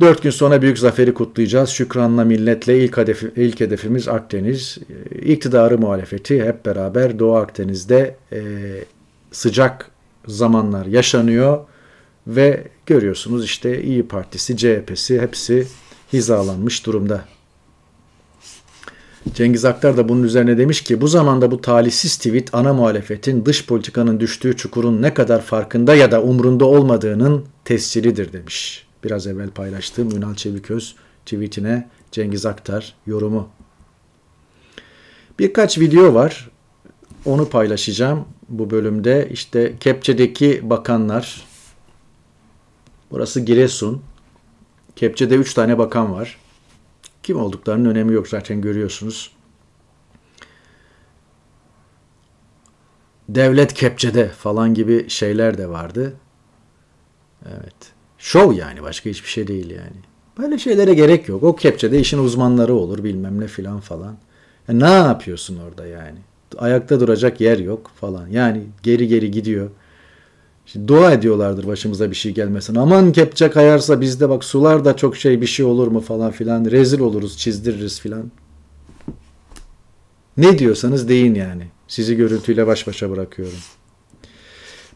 Dört gün sonra büyük zaferi kutlayacağız. Şükranla milletle ilk, hedefi, ilk hedefimiz Akdeniz. İktidarı muhalefeti hep beraber Doğu Akdeniz'de e, sıcak zamanlar yaşanıyor ve görüyorsunuz işte İyi Partisi, CHP'si hepsi hizalanmış durumda. Cengiz Aktar da bunun üzerine demiş ki bu zamanda bu talihsiz tweet ana muhalefetin dış politikanın düştüğü çukurun ne kadar farkında ya da umrunda olmadığının tescilidir demiş biraz evvel paylaştığım Ünal Çeviköz tweetine Cengiz Aktar yorumu. Birkaç video var. Onu paylaşacağım bu bölümde. İşte Kepçe'deki bakanlar. Burası Giresun. Kepçe'de 3 tane bakan var. Kim olduklarının önemi yok zaten görüyorsunuz. Devlet Kepçe'de falan gibi şeyler de vardı. Evet. Şov yani başka hiçbir şey değil yani. Böyle şeylere gerek yok. O kepçede işin uzmanları olur bilmem ne filan falan. Ya ne yapıyorsun orada yani? Ayakta duracak yer yok falan. Yani geri geri gidiyor. Şimdi dua ediyorlardır başımıza bir şey gelmesin. Aman kepçe kayarsa bizde bak sular da çok şey bir şey olur mu falan filan. Rezil oluruz çizdiririz filan. Ne diyorsanız deyin yani. Sizi görüntüyle baş başa bırakıyorum.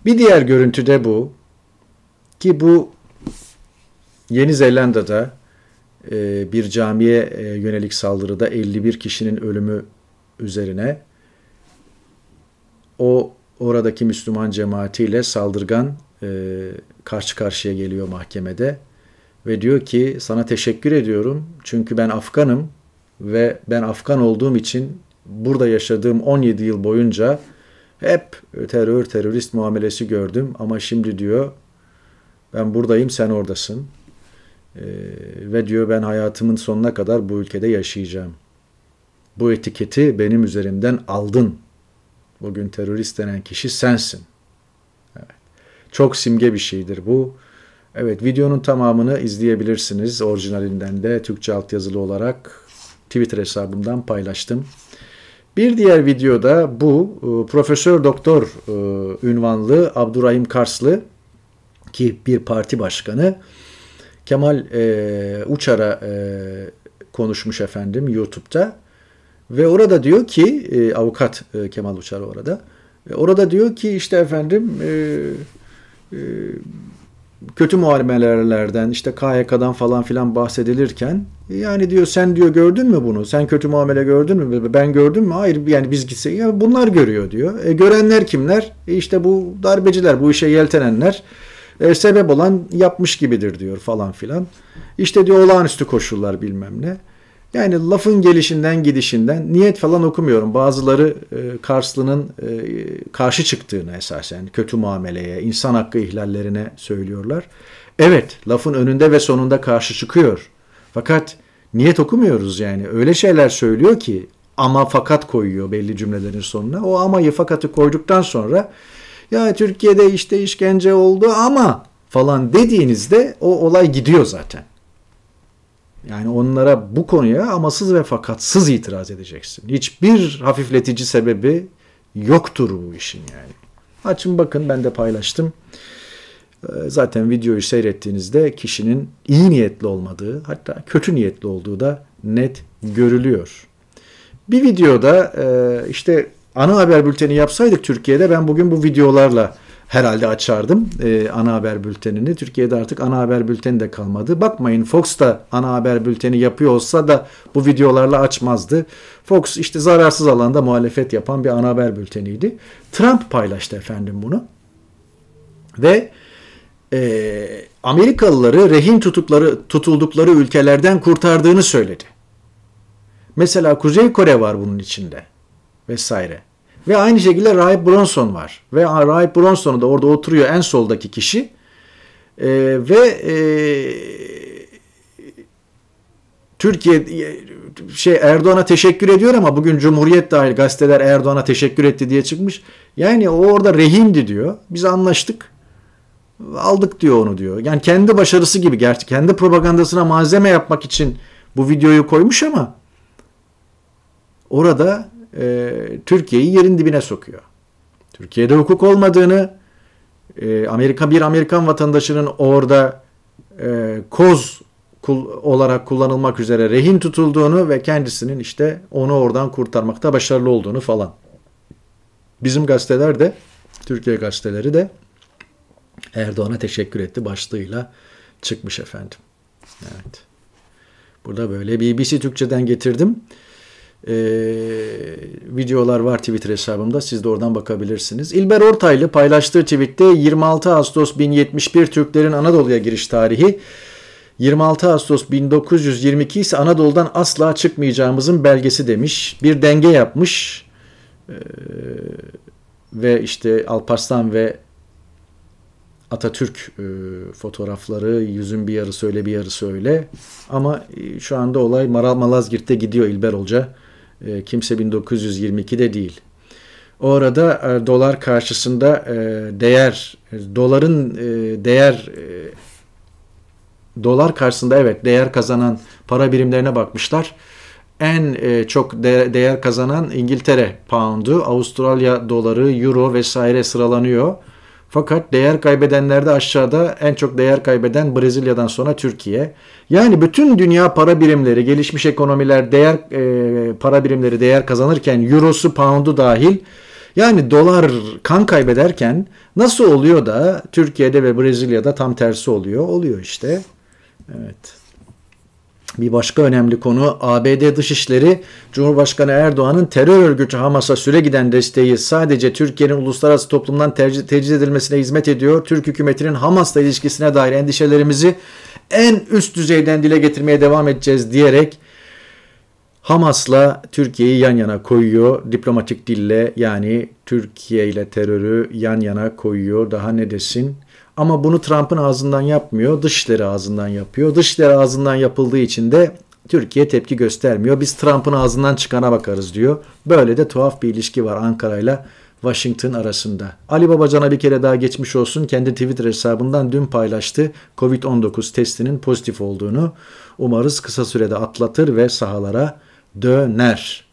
Bir diğer görüntü de bu. Ki bu Yeni Zelanda'da e, bir camiye e, yönelik saldırıda 51 kişinin ölümü üzerine o oradaki Müslüman cemaatiyle saldırgan e, karşı karşıya geliyor mahkemede ve diyor ki sana teşekkür ediyorum çünkü ben Afganım ve ben Afgan olduğum için burada yaşadığım 17 yıl boyunca hep terör terörist muamelesi gördüm ama şimdi diyor ben buradayım sen oradasın. Ee, ve diyor ben hayatımın sonuna kadar bu ülkede yaşayacağım. Bu etiketi benim üzerimden aldın. Bugün terörist denen kişi sensin. Evet. Çok simge bir şeydir bu. Evet videonun tamamını izleyebilirsiniz. Orijinalinden de Türkçe altyazılı olarak Twitter hesabımdan paylaştım. Bir diğer videoda bu e, Profesör Doktor e, ünvanlı Abdurrahim Karslı ki bir parti başkanı Kemal e, Uçar'a e, konuşmuş efendim YouTube'da. Ve orada diyor ki e, avukat e, Kemal Uçar orada. E, orada diyor ki işte efendim e, e, kötü muamelelerden işte KHK'dan falan filan bahsedilirken yani diyor sen diyor gördün mü bunu? Sen kötü muamele gördün mü? Ben gördüm mü? Hayır yani biz gitse ya bunlar görüyor diyor. E, görenler kimler? E, işte bu darbeciler, bu işe yeltenenler E, sebep olan yapmış gibidir diyor falan filan. İşte diyor olağanüstü koşullar bilmem ne. Yani lafın gelişinden gidişinden niyet falan okumuyorum. Bazıları e, Karslı'nın e, karşı çıktığını esasen kötü muameleye, insan hakkı ihlallerine söylüyorlar. Evet lafın önünde ve sonunda karşı çıkıyor. Fakat niyet okumuyoruz yani. Öyle şeyler söylüyor ki ama fakat koyuyor belli cümlelerin sonuna. O amayı fakatı koyduktan sonra ya Türkiye'de işte işkence oldu ama falan dediğinizde o olay gidiyor zaten. Yani onlara bu konuya amasız ve fakatsız itiraz edeceksin. Hiçbir hafifletici sebebi yoktur bu işin yani. Açın bakın ben de paylaştım. Ee, zaten videoyu seyrettiğinizde kişinin iyi niyetli olmadığı hatta kötü niyetli olduğu da net görülüyor. Bir videoda e, işte ana haber bülteni yapsaydık Türkiye'de ben bugün bu videolarla herhalde açardım e, ana haber bültenini. Türkiye'de artık ana haber bülteni de kalmadı. Bakmayın Fox da ana haber bülteni yapıyor olsa da bu videolarla açmazdı. Fox işte zararsız alanda muhalefet yapan bir ana haber bülteniydi. Trump paylaştı efendim bunu. Ve e, Amerikalıları rehin tutukları, tutuldukları ülkelerden kurtardığını söyledi. Mesela Kuzey Kore var bunun içinde vesaire. Ve aynı şekilde Rahip Bronson var. Ve Rahip Bronson'u da orada oturuyor en soldaki kişi. E, ve e, Türkiye şey Erdoğan'a teşekkür ediyor ama bugün Cumhuriyet dahil gazeteler Erdoğan'a teşekkür etti diye çıkmış. Yani o orada rehindi diyor. Biz anlaştık. Aldık diyor onu diyor. Yani kendi başarısı gibi gerçi kendi propagandasına malzeme yapmak için bu videoyu koymuş ama orada e, Türkiye'yi yerin dibine sokuyor. Türkiye'de hukuk olmadığını, e, Amerika bir Amerikan vatandaşının orada e, koz kul, olarak kullanılmak üzere rehin tutulduğunu ve kendisinin işte onu oradan kurtarmakta başarılı olduğunu falan. Bizim gazeteler de, Türkiye gazeteleri de Erdoğan'a teşekkür etti başlığıyla çıkmış efendim. Evet. Burada böyle BBC Türkçe'den getirdim e, videolar var Twitter hesabımda. Siz de oradan bakabilirsiniz. İlber Ortaylı paylaştığı tweette 26 Ağustos 1071 Türklerin Anadolu'ya giriş tarihi. 26 Ağustos 1922 ise Anadolu'dan asla çıkmayacağımızın belgesi demiş. Bir denge yapmış. Ee, ve işte Alparslan ve Atatürk e, fotoğrafları yüzün bir yarısı öyle bir yarısı öyle. Ama e, şu anda olay Maral Malazgirt'te gidiyor İlber Hoca. E, kimse 1922'de değil. Orada e, dolar karşısında e, değer, doların değer dolar karşısında evet değer kazanan para birimlerine bakmışlar. En çok değer kazanan İngiltere poundu, Avustralya doları, euro vesaire sıralanıyor. Fakat değer kaybedenlerde aşağıda en çok değer kaybeden Brezilya'dan sonra Türkiye. Yani bütün dünya para birimleri, gelişmiş ekonomiler değer e, para birimleri değer kazanırken eurosu, poundu dahil yani dolar kan kaybederken nasıl oluyor da Türkiye'de ve Brezilya'da tam tersi oluyor? Oluyor işte. Evet. Bir başka önemli konu ABD Dışişleri Cumhurbaşkanı Erdoğan'ın terör örgütü Hamas'a süre giden desteği sadece Türkiye'nin uluslararası toplumdan tercih, tecrid edilmesine hizmet ediyor. Türk hükümetinin Hamas'la ilişkisine dair endişelerimizi en üst düzeyden dile getirmeye devam edeceğiz diyerek Hamas'la Türkiye'yi yan yana koyuyor. Diplomatik dille yani Türkiye ile terörü yan yana koyuyor. Daha ne desin? Ama bunu Trump'ın ağzından yapmıyor, dışişleri ağzından yapıyor. Dışişleri ağzından yapıldığı için de Türkiye tepki göstermiyor. Biz Trump'ın ağzından çıkana bakarız diyor. Böyle de tuhaf bir ilişki var Ankara ile Washington arasında. Ali Babacan'a bir kere daha geçmiş olsun. Kendi Twitter hesabından dün paylaştı. Covid-19 testinin pozitif olduğunu. Umarız kısa sürede atlatır ve sahalara döner.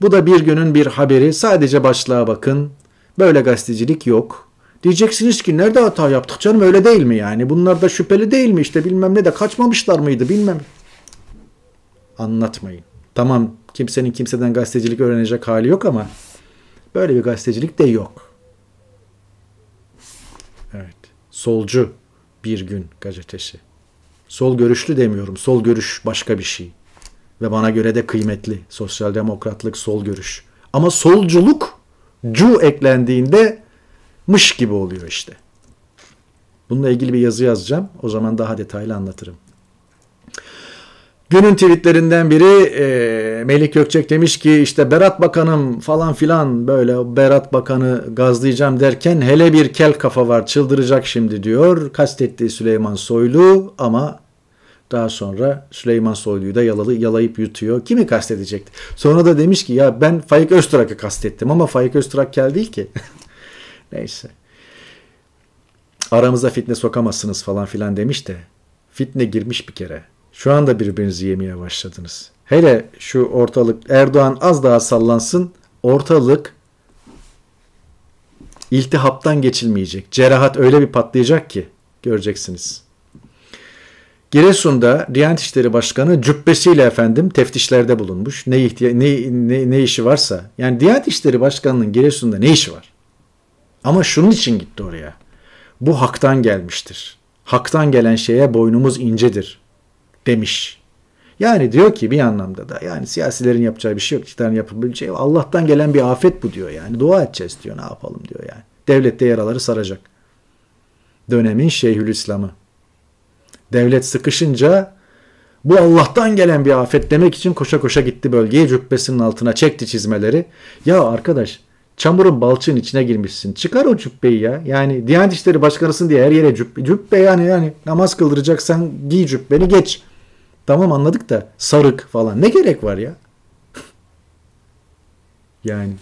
Bu da bir günün bir haberi. Sadece başlığa bakın. Böyle gazetecilik yok. Diyeceksiniz ki nerede hata yaptık canım öyle değil mi yani? Bunlar da şüpheli değil mi işte bilmem ne de kaçmamışlar mıydı bilmem. Anlatmayın. Tamam kimsenin kimseden gazetecilik öğrenecek hali yok ama böyle bir gazetecilik de yok. Evet. Solcu bir gün gazetesi. Sol görüşlü demiyorum. Sol görüş başka bir şey. Ve bana göre de kıymetli. Sosyal demokratlık sol görüş. Ama solculuk cu eklendiğinde mış gibi oluyor işte. Bununla ilgili bir yazı yazacağım. O zaman daha detaylı anlatırım. Günün tweetlerinden biri e, Melik Gökçek demiş ki işte Berat Bakanım falan filan böyle Berat Bakanı gazlayacağım derken hele bir kel kafa var çıldıracak şimdi diyor. Kastettiği Süleyman Soylu ama daha sonra Süleyman Soylu'yu da yalalı, yalayıp yutuyor. Kimi kastedecekti? Sonra da demiş ki ya ben Faik Öztürk'ü kastettim ama Faik Öztürk kel değil ki. <laughs> Neyse. Aramıza fitne sokamazsınız falan filan demiş de fitne girmiş bir kere. Şu anda birbirinizi yemeye başladınız. Hele şu ortalık Erdoğan az daha sallansın ortalık iltihaptan geçilmeyecek. Cerahat öyle bir patlayacak ki göreceksiniz. Giresun'da Diyanet İşleri Başkanı cübbesiyle efendim teftişlerde bulunmuş. Ne, ihtiya- ne, ne, ne işi varsa. Yani Diyanet İşleri Başkanı'nın Giresun'da ne işi var? Ama şunun için gitti oraya. Bu haktan gelmiştir. Haktan gelen şeye boynumuz incedir demiş. Yani diyor ki bir anlamda da yani siyasilerin yapacağı bir şey yok. İktidarın yapabileceği şey Allah'tan gelen bir afet bu diyor yani. Dua edeceğiz diyor ne yapalım diyor yani. Devlette yaraları saracak. Dönemin Şeyhülislam'ı. Devlet sıkışınca bu Allah'tan gelen bir afet demek için koşa koşa gitti bölgeye cübbesinin altına çekti çizmeleri. Ya arkadaş çamurun balçığın içine girmişsin. Çıkar o cübbeyi ya. Yani Diyanet İşleri Başkanısın diye her yere cübbe. Cübbe yani yani namaz kıldıracaksan giy cübbeni geç. Tamam anladık da sarık falan ne gerek var ya? <laughs> yani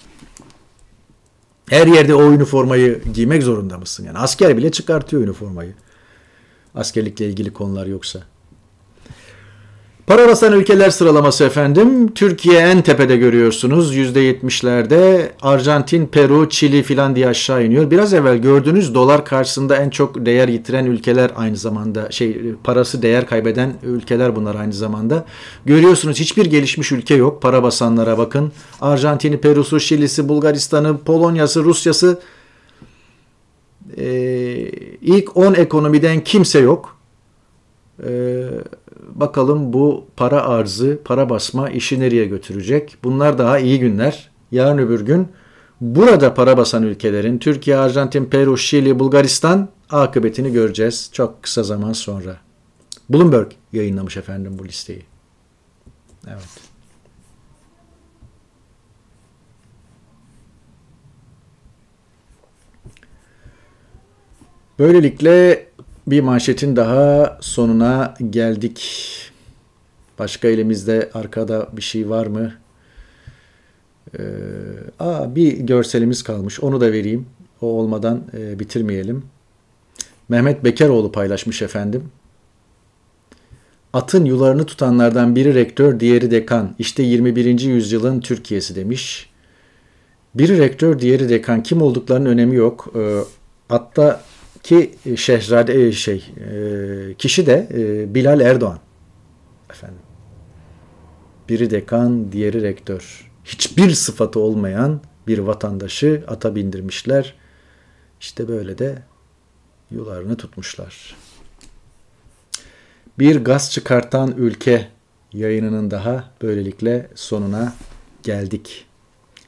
her yerde o üniformayı giymek zorunda mısın? Yani asker bile çıkartıyor üniformayı. Askerlikle ilgili konular yoksa. Para basan ülkeler sıralaması efendim. Türkiye en tepede görüyorsunuz. %70'lerde. Arjantin, Peru, Çili filan diye aşağı iniyor. Biraz evvel gördüğünüz dolar karşısında en çok değer yitiren ülkeler aynı zamanda şey parası değer kaybeden ülkeler bunlar aynı zamanda. Görüyorsunuz hiçbir gelişmiş ülke yok. Para basanlara bakın. Arjantin'i, Peru'su, Şili'si, Bulgaristan'ı, Polonya'sı, Rusya'sı ee, ilk 10 ekonomiden kimse yok. Ee, bakalım bu para arzı, para basma işi nereye götürecek? Bunlar daha iyi günler. Yarın öbür gün burada para basan ülkelerin Türkiye, Arjantin, Peru, Şili, Bulgaristan akıbetini göreceğiz çok kısa zaman sonra. Bloomberg yayınlamış efendim bu listeyi. Evet. Böylelikle bir manşetin daha sonuna geldik. Başka elimizde arkada bir şey var mı? Ee, aa, bir görselimiz kalmış. Onu da vereyim. O olmadan e, bitirmeyelim. Mehmet Bekeroğlu paylaşmış efendim. Atın yularını tutanlardan biri rektör, diğeri dekan. İşte 21. yüzyılın Türkiye'si demiş. Biri rektör, diğeri dekan. Kim olduklarının önemi yok. Ee, atta ki Şehzade şey e, kişi de e, Bilal Erdoğan. Efendim. Biri dekan, diğeri rektör. Hiçbir sıfatı olmayan bir vatandaşı ata bindirmişler. İşte böyle de yularını tutmuşlar. Bir gaz çıkartan ülke yayınının daha böylelikle sonuna geldik.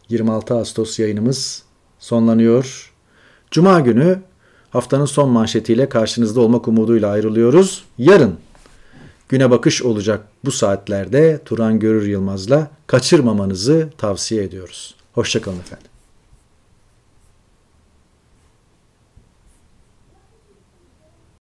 26 Ağustos yayınımız sonlanıyor. Cuma günü haftanın son manşetiyle karşınızda olmak umuduyla ayrılıyoruz. Yarın güne bakış olacak bu saatlerde Turan Görür Yılmaz'la kaçırmamanızı tavsiye ediyoruz. Hoşçakalın efendim.